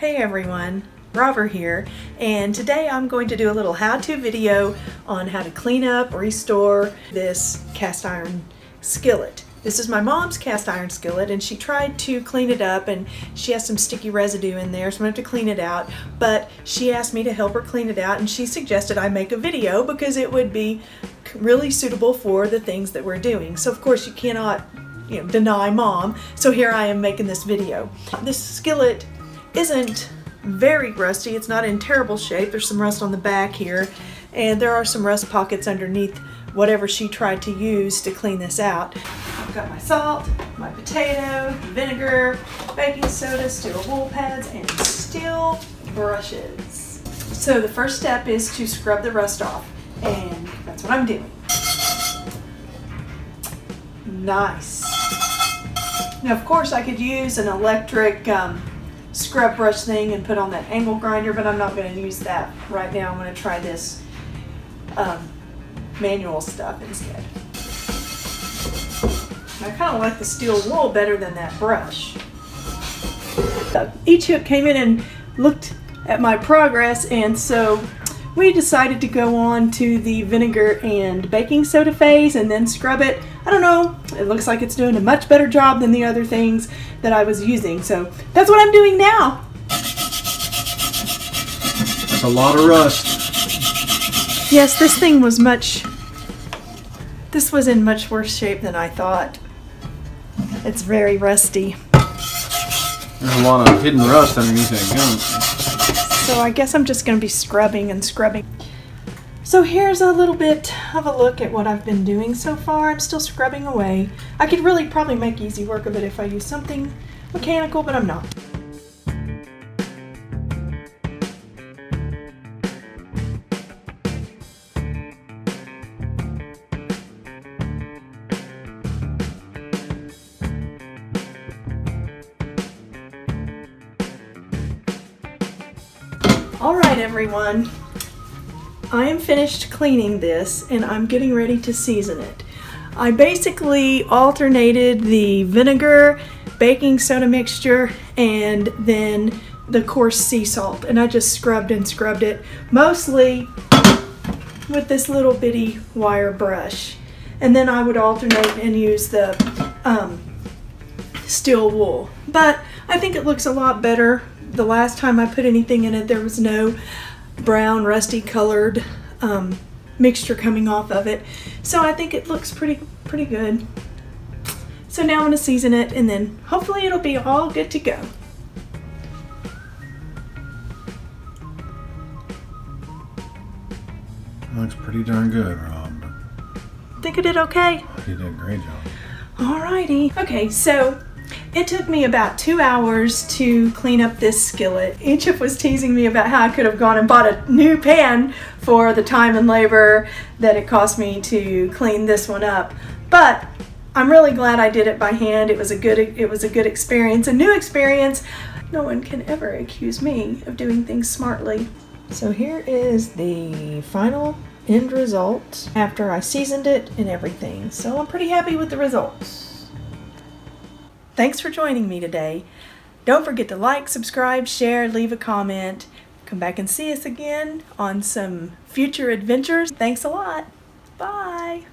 everyone, Robert here, and today I'm going to do a little how-to video on how to clean up, restore this cast iron skillet. This is my mom's cast iron skillet and she tried to clean it up and she has some sticky residue in there so I'm going to have to clean it out but she asked me to help her clean it out and she suggested I make a video because it would be really suitable for the things that we're doing. So of course you cannot you know, deny mom so here I am making this video. This skillet isn't very rusty. It's not in terrible shape. There's some rust on the back here and there are some rust pockets underneath whatever she tried to use to clean this out. I've got my salt, my potato, vinegar, baking soda, steel wool pads, and steel brushes. So the first step is to scrub the rust off and that's what I'm doing. Nice. Now of course I could use an electric um, scrub brush thing and put on that angle grinder, but I'm not going to use that right now. I'm going to try this um, manual stuff instead. I kind of like the steel wool better than that brush. E-Chip came in and looked at my progress and so we decided to go on to the vinegar and baking soda phase and then scrub it. I don't know, it looks like it's doing a much better job than the other things that I was using. So that's what I'm doing now. That's a lot of rust. Yes, this thing was much, this was in much worse shape than I thought. It's very rusty. There's a lot of hidden rust underneath that gun. So I guess I'm just going to be scrubbing and scrubbing. So here's a little bit of a look at what I've been doing so far. I'm still scrubbing away. I could really probably make easy work of it if I use something mechanical, but I'm not. All right, everyone. I am finished cleaning this and I'm getting ready to season it. I basically alternated the vinegar, baking soda mixture, and then the coarse sea salt. And I just scrubbed and scrubbed it, mostly with this little bitty wire brush. And then I would alternate and use the um, steel wool. But I think it looks a lot better the last time I put anything in it, there was no brown, rusty colored um, mixture coming off of it. So I think it looks pretty, pretty good. So now I'm gonna season it and then hopefully it'll be all good to go. Looks pretty darn good, Rob. Think I did okay? You did a great job. Alrighty. Okay, so it took me about two hours to clean up this skillet. E-Chip was teasing me about how I could have gone and bought a new pan for the time and labor that it cost me to clean this one up. But I'm really glad I did it by hand. It was a good it was a good experience, a new experience. No one can ever accuse me of doing things smartly. So here is the final end result after I seasoned it and everything. So I'm pretty happy with the results. Thanks for joining me today. Don't forget to like, subscribe, share, leave a comment. Come back and see us again on some future adventures. Thanks a lot. Bye.